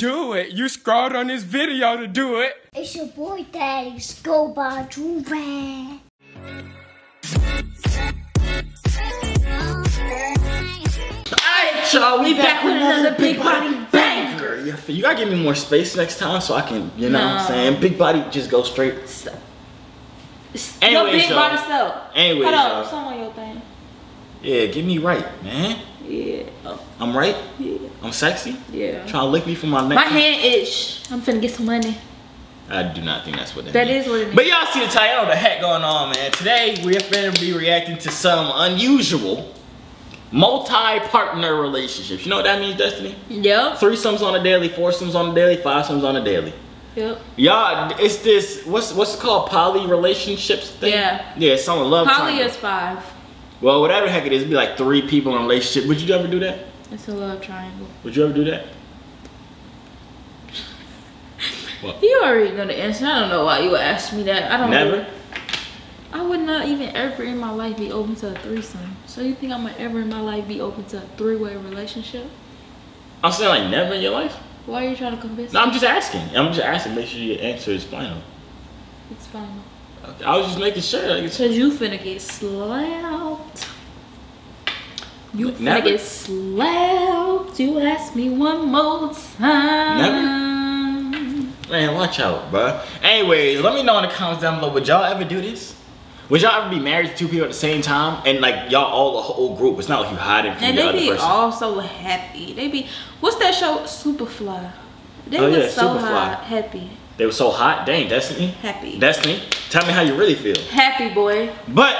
Do it. You scrolled on this video to do it. It's your boy Daddy Scuba Juve. Alright, y'all, we back with another big body banger. Yeah, You gotta give me more space next time so I can, you know what I'm saying? Big body, just go straight. Your Anyways, big y'all. body self. Anyways, Hold y'all. on, someone your thing. Yeah, get me right, man. Yeah. I'm right. yeah. I'm sexy. Yeah. Trying to lick me from my neck. My hand itch. I'm finna get some money. I do not think that's what that That means. is what it means. But y'all see the title, the heck going on, man. Today we're finna be reacting to some unusual multi-partner relationships. You know what that means, Destiny? Yep. Threesomes on a daily, foursomes on a daily, fivesomes on a daily. Yep. Y'all, it's this what's what's it called poly relationships thing? Yeah. Yeah, it's on a love Poly triangle. is five. Well, whatever the heck it is, it'd be like three people in a relationship. Would you ever do that? It's a love triangle. Would you ever do that? What? You already know the answer. I don't know why you would ask me that. I don't Never? really- I would not even ever in my life be open to a threesome. So you think I'm gonna ever in my life be open to a three-way relationship? I'm saying like never in your life? Why are you trying to convince me? No, me? I'm just asking. I'm just asking. Make sure your answer is final. It's fine. I was just making sure. Like, Cause you finna get slapped. You finna Never. get slapped. You ask me one more time. Never. man, watch out, bro. Anyways, let me know in the comments down below. Would y'all ever do this? Would y'all ever be married to two people at the same time and like y'all all the whole group? It's not like you hiding from And the they other be person. all so happy. They be what's that show? Superfly. They Oh, was yeah, so Superfly. happy, they were so hot. Dang, Destiny. happy, Destiny, tell me how you really feel. happy boy. But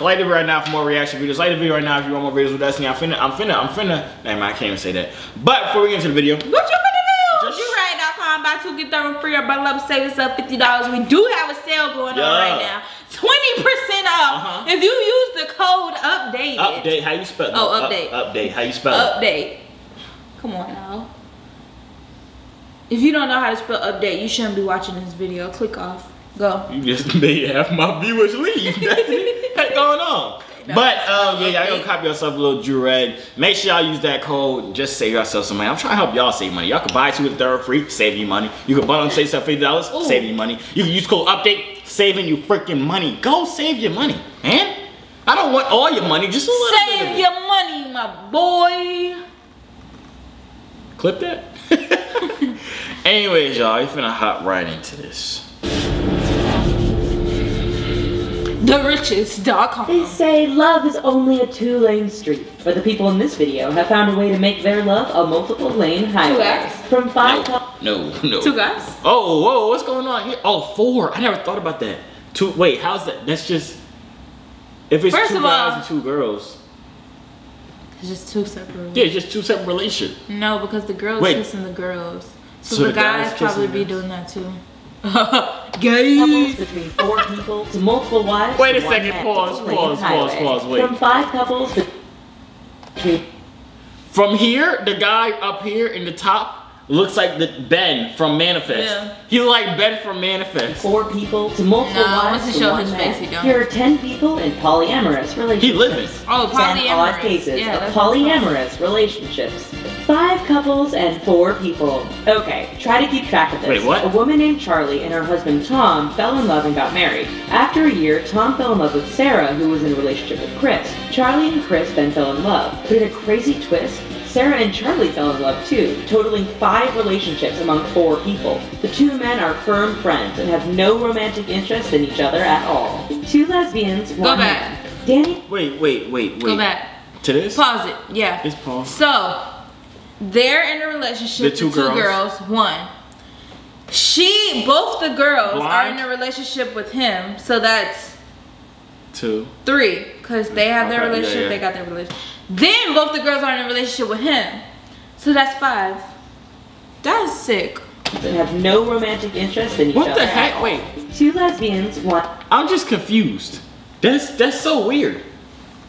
like the video right now for more reaction videos. Like the video right now if you want more videos with Destiny. I'm finna, I'm finna, I'm finna. Never mind, I can't even say that. But before we get into the video, What you finna do? Just- Joorag.com buy two get third free or bundle up save us up fifty dollars. We do have a sale going Yeah. on right now. Twenty percent off Uh-huh. if you use the code updated. update. How you spell? it? Oh, no, up- update. update. How you spell? it? Update. Come on now. If you don't know how to spell update, you shouldn't be watching this video. Click off. Go. You just made half my viewers leave. Destiny. What's going on? No, But um, yeah, y'all gonna copy yourself a little Joorag. Make sure y'all use that code. Just save yourself some money. I'm trying to help y'all save money. Y'all can buy two with third free, save you money. You can bundle and save yourself fifty dollars, save you money. You can use code update, saving you freaking money. Go save your money, man. I don't want all your money, just a little bit. Save your money, my boy. Clip that. Anyways, y'all, you finna hop right into this. TheRichest.com. They say love is only a two-lane street, but the people in this video have found a way to make their love a multiple-lane highway. Two guys? From five No, no, no. Two guys. Oh, whoa, what's going on here? Oh, four. I never thought about that. Two. Wait, how's that? That's just. If it's First two of guys all- and two girls, It's just two separate. yeah, just two separate relationships. No, because the girls Wait. kissing the girls. So, So the, the guys guys, probably kissing be doing that too. couples between four people to multiple wives. Wait a to one second, pause, pause, pause, pause, wait. From five couples between From here, the guy up here in the top looks like the Ben from Manifest. Yeah. He look like Ben from Manifest. four people to multiple No, wives once to show one his man. face, he don't. Here are ten people in polyamorous relationships. He living. Oh, Ten odd cases Yeah, of that's what it's called. polyamorous relationships. Five couples and four people. Okay, try to keep track of this. Wait, what? A woman named Charlie and her husband Tom fell in love and got married. After a year, Tom fell in love with Sarah, who was in a relationship with Chris. Charlie and Chris then fell in love. But in a crazy twist, Sarah and Charlie fell in love too, totaling five relationships among four people. The two men are firm friends and have no romantic interest in each other at all. Two lesbians, one back. man. Danny Wait, wait, wait, wait. Go back. To this? Pause it. Yeah. It's pause. So they're in a relationship. The two with two girls. girls. One. She, both the girls Blind? are in a relationship with him. So that's Two. three, cause they have their Okay, yeah, relationship. yeah. They got their relationship. Then both the girls are in a relationship with him. So that's five. That's sick. and have no romantic interest in each What other. the heck? Wait. Two lesbians, one I'm just confused. That's that's so weird.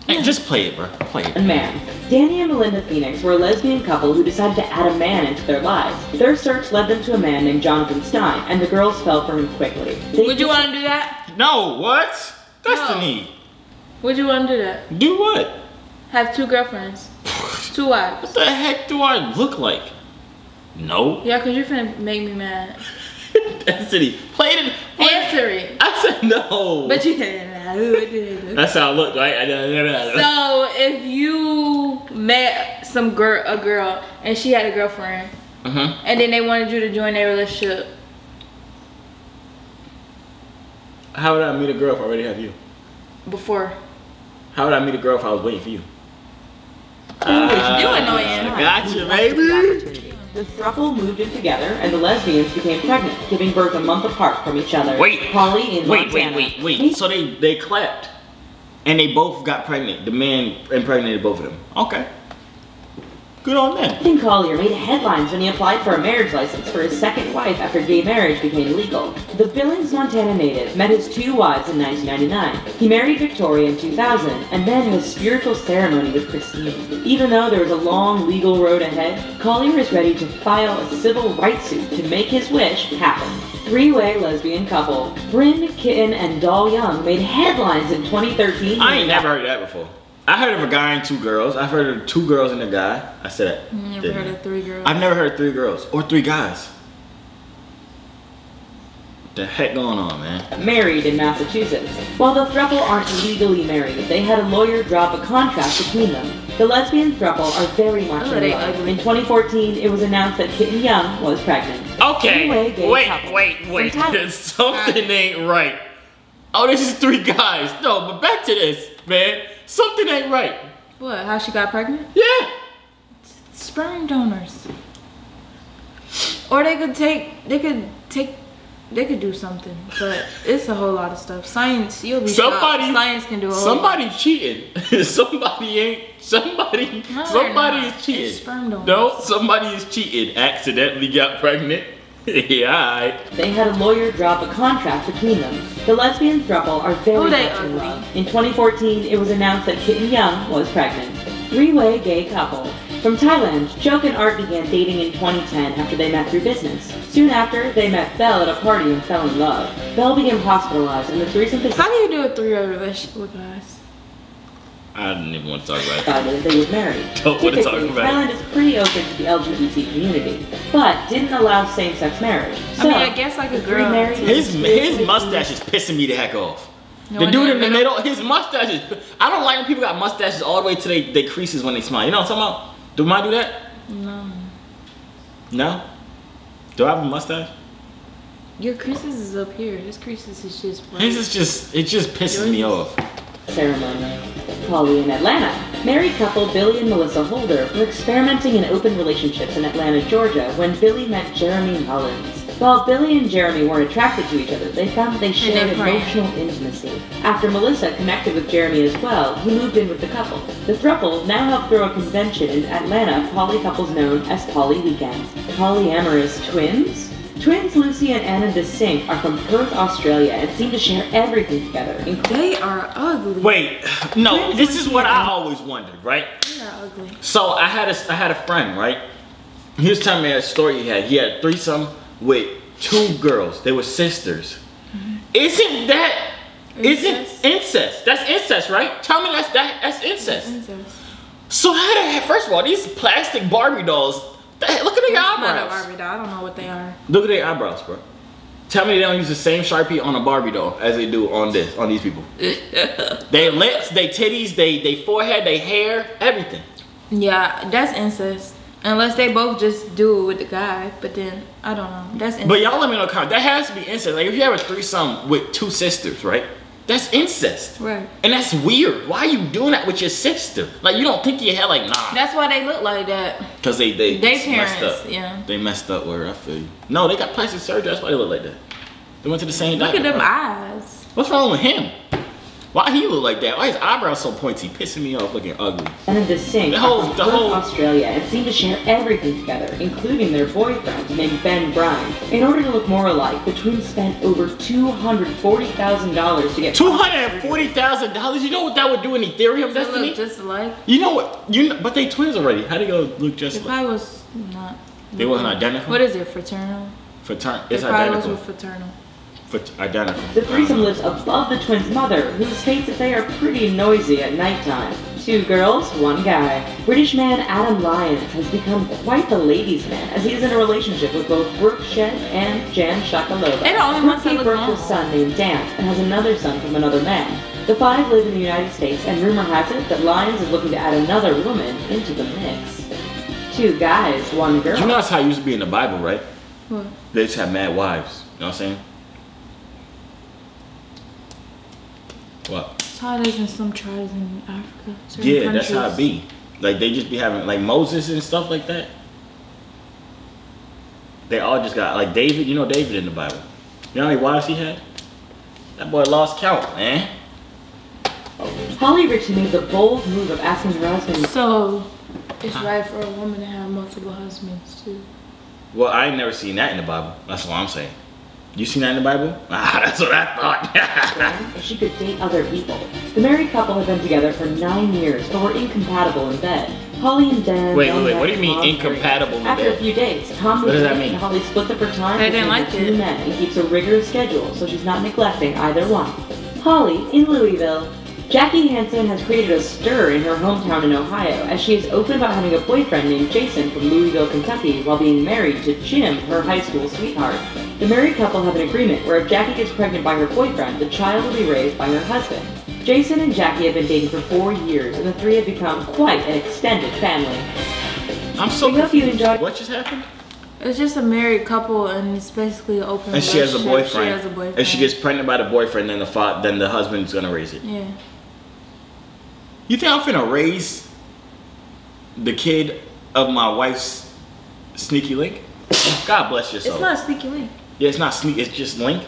Hey, just play it, bro. Play it. A man. Danny and Melinda Phoenix were a lesbian couple who decided to add a man into their lives. Their search led them to a man named Jonathan Stein, and the girls fell for him quickly. They Would you want to do that? No, what? Destiny. Would you want to do that? Do what? Have two girlfriends, two wives. What the heck do I look like? No. Yeah, cause you're finna make me mad. Destiny. Played it. Answer it. I said no. But you can. That's how I look, right? So if you met some girl, a girl, and she had a girlfriend, Mhm. and then they wanted you to join their relationship, How would I meet a girl if I already have you? before How would I meet a girl if I was waiting for you? Uh, you annoying. I got you, baby. The throuple moved in together, and the lesbians became pregnant, giving birth a month apart from each other. Wait. Polly in Wait, wait, Montana. wait, wait. So they they clapped, and they both got pregnant. The man impregnated both of them. Okay. Good on them. Nathan Collier made headlines when he applied for a marriage license for his second wife after gay marriage became legal. The Billings, Montana native met his two wives in 1999. He married Victoria in 2000 and then had a spiritual ceremony with Christine. Even though there was a long legal road ahead, Collier is ready to file a civil rights suit to make his wish happen. Three-way lesbian couple, Bryn, Kitten, and Doll Young made headlines in 2013. I ain't never heard that before. I heard of a guy and two girls. I've heard of two girls and a guy. I said that. Never heard of three girls. I've never heard of three girls or three guys. The heck going on, man? married in Massachusetts. While the throuple aren't legally married, they had a lawyer drop a contract between them. The lesbian throuple are very much Oh, in love. In 2014, it was announced that Kitten Young was pregnant. Okay, Three-way wait, couple. wait, wait. From Something ain't right. Oh, this is three guys. No, but back to this, man. Something ain't right. What? How she got pregnant? Yeah. Sperm donors. Or they could take. They could take. They could do something, but it's a whole lot of stuff. Science, you'll be Somebody, shocked. Science can do a whole somebody lot. cheating. somebody ain't. Somebody. No, somebody is cheating. It's sperm donors. No, somebody is cheating. Accidentally got pregnant. yeah, alright. They had a lawyer drop a contract between them. The lesbian throuple are very Oh, much in love. In 2014, it was announced that Kitten Young was pregnant. Three-way gay couple. From Thailand, Chok and Art began dating in 2010 after they met through business. Soon after, they met Belle at a party and fell in love. Belle became hospitalized, and the threesome How do you do a three-way relationship with guys? I didn't even want to talk about it. decided they would marry. Don't wanna talk Typically, about it. Thailand is pretty open to the LGBT community, but didn't allow same-sex marriage. So, I mean, So, I guess like a girl. married His his mustache is pissing me the heck off. No, the dude in the middle? middle, his mustache is. I don't like when people got mustaches all the way to they, they creases when they smile. You know what I'm talking about? Do mine do that? No. No. Do I have a mustache? Your creases is up here. His creases is just. right. His is just it just pisses me off. Ceremony. Polly in Atlanta. Married couple Billy and Melissa Holder were experimenting in open relationships in Atlanta, Georgia when Billy met Jeremy Mullins. While Billy and Jeremy weren't attracted to each other, they found that they shared emotional intimacy. After Melissa connected with Jeremy as well, he moved in with the couple. The throuple now helped throw a convention in Atlanta poly couples known as Poly Weekend. Polyamorous twins? Twins Lucy and Anna DeCinque are from Perth, Australia and seem to share everything together, They are ugly. Wait, no, this is what I always wondered, right? They are ugly. So I had a I had a friend, right? He was telling me a story he had. He had a threesome with two girls. They were sisters. Mm-hmm. Isn't that isn't Incest? incest? That's incest, right? Tell me that's that that's incest. Incest. So how the heck? First of all, these plastic Barbie dolls. The heck- Look at their It's not a eyebrows. Barbie doll. I don't know what they are. Look at their eyebrows, bro. Tell me they don't use the same sharpie on a Barbie doll as they do on this on these people. they lips, they titties, they they forehead, they hair, everything. Yeah, that's incest. Unless they both just do it with the guy, but then I don't know. That's incest. But y'all let me know. comment. That has to be incest. Like if you have a threesome with two sisters, right? That's incest. right. And that's weird. Why are you doing that with your sister? Like you don't think in your head like nah, That's why they look like that. because they they They messed parents, up. yeah. They messed up where I feel you. No, they got plastic surgery. That's why they look like that. They went to the same Look doctor. at them eyes. What's wrong with him? Why he look like that? Why his eyebrows so pointy? Pissing me off looking ugly. Anna DeCinque The are whole- the whole- Australia and seem to share everything together, including their boyfriend named Ben Byrne. In order to look more alike, the twins spent over $240,000 to get Two hundred and forty thousand dollars. You know what that would do in Ethereum, They Destiny? look just alike. you know what? You know, but they twins already. How they go look They just like I was not. they wasn't identical? What is it? Fraternal. Fraternal. They it's probably was identical. with fraternal. Frat- identical. The threesome lives above the twins' mother, who states that they are pretty noisy at nighttime. Two girls, one guy. British man Adam Lyons has become quite the ladies' man as he is in a relationship with both Brooke Shed and Jan Shakalova. They're the only ones that Brooke look gave birth to a normal. son named Dan and has another son from another man. The five live in the United States, and rumor has it that Lyons is looking to add another woman into the mix. Two guys, one girl. You know that's how it used to be in the Bible, right? What? They just have mad wives. You know what I'm saying? What? That's how it is in some tribes in Africa. certain Yeah, that's how it be. Like they just be having like Moses and stuff like that. They all just got like David. You know David in the Bible. You know how many wives he had? That boy lost count, man. Holly Richie made the bold move of asking her husband So, it's right for a woman to have multiple husbands too. Well, I ain't never seen that in the Bible. That's what I'm saying. You seen that in the Bible? Ah, that's what I thought. she could date other people. The married couple had been together for nine years, but were incompatible in bed. Holly and Dan. Wait, then wait, wait, what do you mean incompatible in After bed? a few days, Tom What moved does that mean? and Holly splits up her time They didn't between like the two it. men and keeps a rigorous schedule so she's not neglecting either one. Holly in Louisville. Jackie Hansen has created a stir in her hometown in Ohio as she is open about having a boyfriend named Jason from Louisville, Kentucky, while being married to Jim, her high school sweetheart. The married couple have an agreement where if Jackie gets pregnant by her boyfriend, the child will be raised by her husband. Jason and Jackie have been dating for four years, and the three have become quite an extended family. I'm so We hope you confused. enjoyed- What just happened? It's just a married couple, and it's basically an open. And she has a boyfriend. She has a boyfriend. And she gets pregnant by the boyfriend, then the fa- then the husband's gonna raise it. Yeah. You think I'm finna raise the kid of my wife's sneaky link? God bless your soul. It's not a sneaky link. Yeah, it's not sneak. It's just link.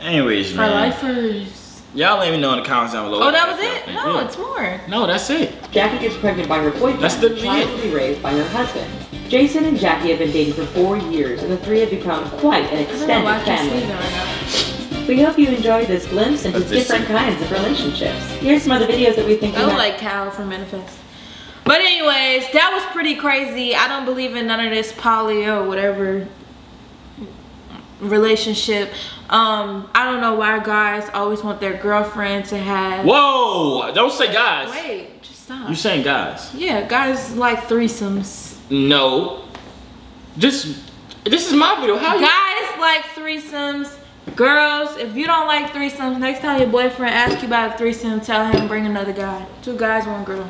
Anyways, For man, lifers. y'all let me know in the comments down below. Oh, that was it? No, Yeah. it's more. no, that's it. Jackie gets pregnant by her boyfriend. That's the the child man. will be raised by her husband. Jason and Jackie have been dating for four years, and the three have become quite an I don't know why extended I can't see family. We hope you enjoyed this glimpse into different kinds of relationships. Here's some other videos that we think now. I you might like Cal from Manifest. But anyways, that was pretty crazy. I don't believe in none of this poly or whatever relationship. Um, I don't know why guys always want their girlfriend to have. Whoa! Don't say guys. Wait, just stop. You saying guys? yeah, guys like threesomes. No. Just this is my video. How you? Guys like threesomes. Girls, if you don't like threesomes, next time your boyfriend asks you about a threesome, tell him bring another guy. Two guys, one girl.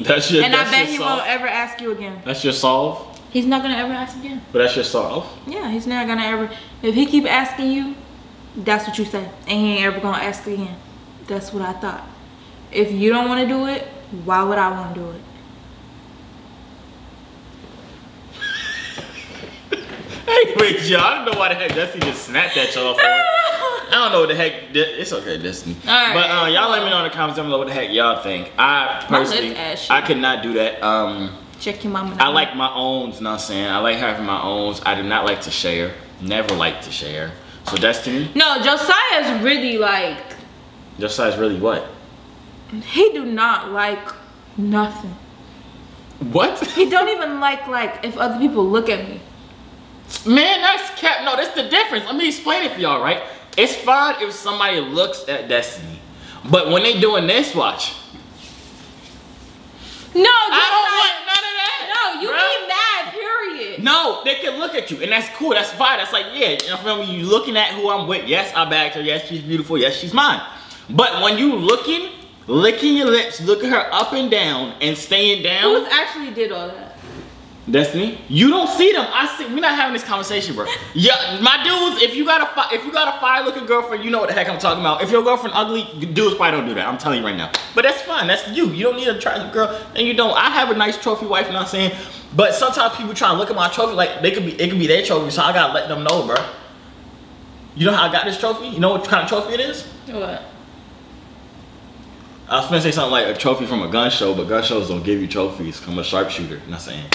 That's your. And I bet he solve? won't ever ask you again. That's your solve. He's not gonna ever ask again. But that's your solve. Yeah, he's never gonna ever. If he keep asking you, that's what you say, and he ain't ever gonna ask again. That's what I thought. If you don't want to do it, why would I want to do it? Anyways, y'all, I don't know why the heck Destiny just snapped at y'all for. I don't know what the heck. It's okay, Destiny. But uh, y'all let me know in the comments down below what the heck y'all think. I personally. I could not do that. Um, Check your mama. I like my owns. Know what I'm saying? I like having my owns. I do not like to share. Never like to share. So Destiny, No, Josiah's really like size really what? he do not like nothing. What? He don't even like like if other people look at me. Man, that's cap. No, that's the difference. Let me explain it for y'all, right? It's fine if somebody looks at Destiny, but when they doing this, watch. No, I don't want none of that. No, you be mad. Period. No, they can look at you, and that's cool. That's fine. That's like, yeah, you know, feel me? You looking at who I'm with. Yes, I bagged her. Yes, she's beautiful. Yes, she's mine. But when you looking, licking your lips, looking her up and down, and staying down, Who's actually did all that? Destiny, you don't see them. I see. We're not having this conversation, bro. Yeah, my dudes. If you got a fi- if you got a fire looking girlfriend, you know what the heck I'm talking about. If your girlfriend ugly, dudes probably don't do that. I'm telling you right now. But that's fine. That's you. You don't need a try girl, and you don't. I have a nice trophy wife. You know what I'm saying? But sometimes people try to look at my trophy like they could be. It could be their trophy. So I gotta let them know, bro. You know how I got this trophy? You know what kind of trophy it is? What? I was gonna say something like a trophy from a gun show, but gun shows don't give you trophies. I'm a sharpshooter. You know what I'm saying?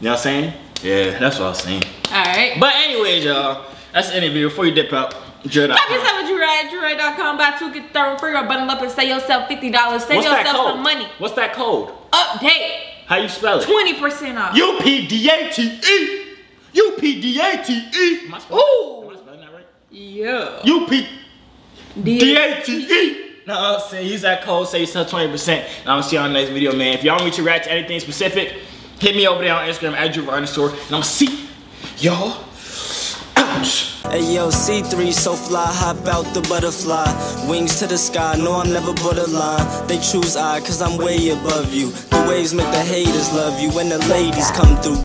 You know what I'm saying? Yeah, that's what I was saying. All right. But anyways, y'all, that's the interview. Before you dip out, Joorag. Copy yourself at Joorag, Joorag.com. Buy two, get third free or bundle up and save yourself $50. Save What's yourself some money. What's that code? Update. How you spell it? 20% off. U P D A T E. U P D A T E. Am I spelling- Ooh. Am I spelling that right? Yeah. U P. D-A-T-E. No, I'm saying use that code, save yourself 20%. And I'm gonna see you on the next video, man. If y'all want me to react to anything specific, hit me over there on Instagram at Drew Underscore. And gonna see y'all. Hey yo, C3 so fly, hop out the butterfly. Wings to the sky, no, I'm never borderline. They choose I, cause I'm way above you. The waves make the haters love you when the ladies come through.